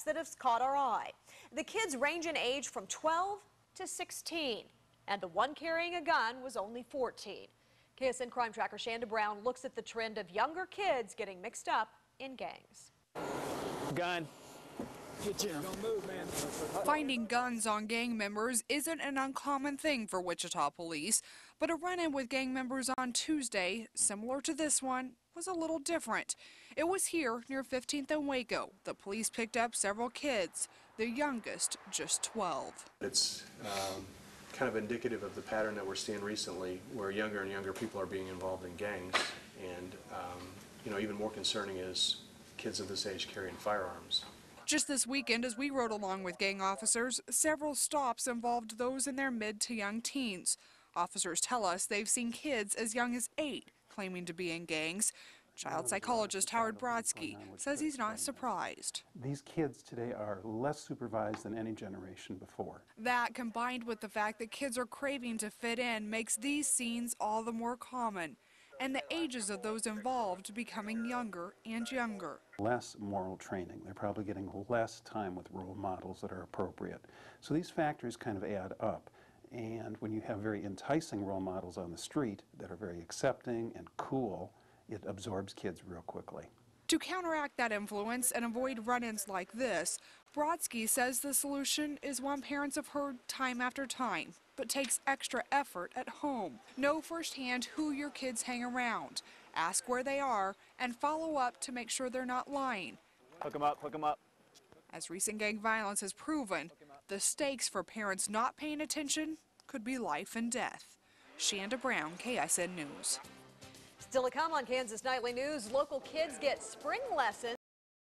that have caught our eye. The kids range in age from 12 to 16, and the one carrying a gun was only 14. KSN Crime Tracker Shanda Brown looks at the trend of younger kids getting mixed up in gangs. Gun. Finding guns on gang members isn't an uncommon thing for Wichita police, but a run in with gang members on Tuesday, similar to this one, was a little different. It was here near 15th and Waco. The police picked up several kids, the youngest just 12. It's um, kind of indicative of the pattern that we're seeing recently, where younger and younger people are being involved in gangs. And, um, you know, even more concerning is kids of this age carrying firearms. Just this weekend, as we rode along with gang officers, several stops involved those in their mid to young teens. Officers tell us they've seen kids as young as eight claiming to be in gangs. Child psychologist Howard Brodsky says he's not surprised. These kids today are less supervised than any generation before. That, combined with the fact that kids are craving to fit in, makes these scenes all the more common, and the ages of those involved becoming younger and younger. Less moral training. They're probably getting less time with role models that are appropriate. So these factors kind of add up. And when you have very enticing role models on the street that are very accepting and cool, it absorbs kids real quickly. To counteract that influence and avoid run ins like this, Brodsky says the solution is one parents have heard time after time, but takes extra effort at home. Know firsthand who your kids hang around, ask where they are, and follow up to make sure they're not lying. Hook 'em up, hook 'em up. As recent gang violence has proven, the stakes for parents not paying attention could be life and death. Shanda Brown, KSN News. Still to come on Kansas Nightly News, local kids get spring lessons.